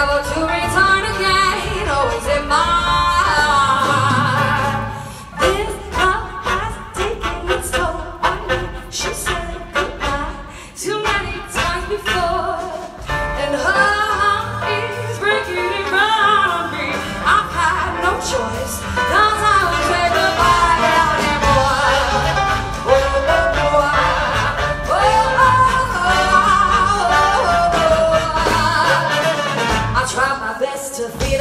never to return